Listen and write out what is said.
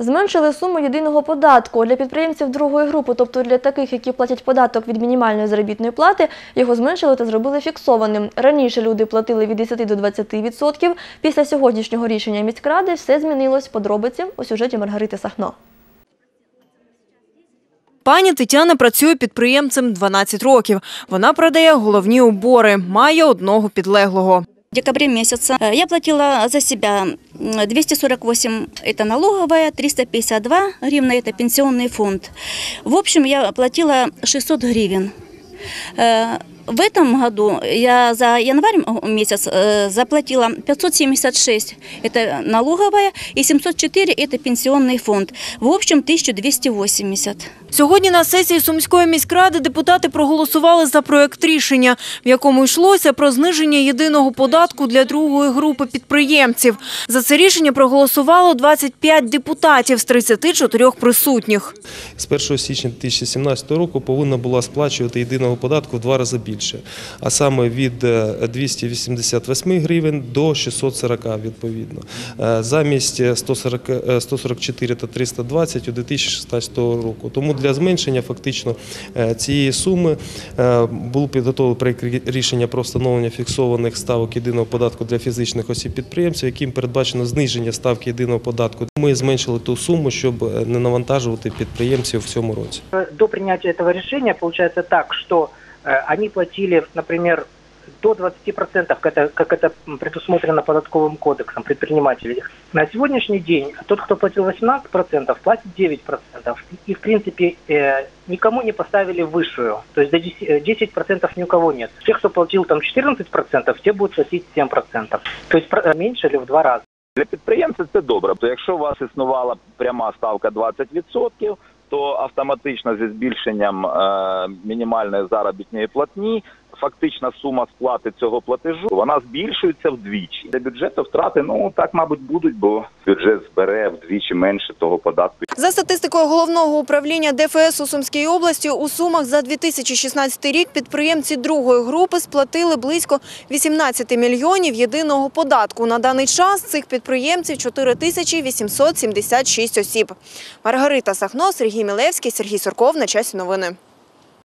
Зменшили суму єдиного податку для підприємців другої групи, тобто для таких, які платять податок від мінімальної заробітної плати, його зменшили та зробили фіксованим. Раніше люди платили від 10 до 20%. Після сьогоднішнього рішення міськради все змінилось. Подробиці у сюжеті Маргарити Сахно. Пані Тетяна працює підприємцем 12 років. Вона продає головні убори, має одного підлеглого. В декабре месяце э, я платила за себя м, 248 – это налоговая, 352 гривны – это пенсионный фонд. В общем, я платила 600 гривен. Э, В этом году я за январь месяц э, заплатила 576 – это налоговая, и 704 – это пенсионный фонд. В общем, 1280. Сьогодні на сесії Сумської міськради депутати проголосували за проект рішення, в якому йшлося про зниження єдиного податку для другої групи підприємців. За це рішення проголосувало 25 депутатів з 34 присутніх. з 1 січня 2017 року повинна була сплачувати єдиного податку в два рази більше, а саме від е, 288 гривень до 640 відповідно. Е, Замість 140, е, 144 та 320 у 2016 року. Тому для зменшення фактично е, цієї суми е, було підготовлено проект рішення про встановлення фіксованих ставок єдиного податку для фізичних осіб підприємців, яким передбачено зниження ставки єдиного податку. Ми зменшили ту суму, щоб е, не навантажувати підприємців в цьому році. До принятия этого решения получается так, э, они платили, например, до 20%, как это, как это предусмотрено податковым кодексом предпринимателей. На сегодняшний день тот, кто платил 18%, платит 9%. И, в принципе, э, никому не поставили высшую. То есть до 10%, э, 10% ни у кого нет. Те, кто платил там 14%, те будут платить 7%. То есть про- уменьшили в два раза. Для підприємця це добре. То якщо у вас існувала пряма ставка 20%, то автоматично зі збільшенням е, мінімальної заробітної платні фактична сума сплати цього платежу вона збільшується вдвічі. Для бюджету втрати ну так, мабуть, будуть, бо бюджет збере вдвічі менше того податку, За статистикою головного управління ДФС у Сумській області, у Сумах за 2016 рік підприємці другої групи сплатили близько 18 мільйонів єдиного податку. На даний час цих підприємців 4 тисячі 876 осіб. Маргарита Сахно, Сергій Мілевський, Сергій Сурков. На часі новини.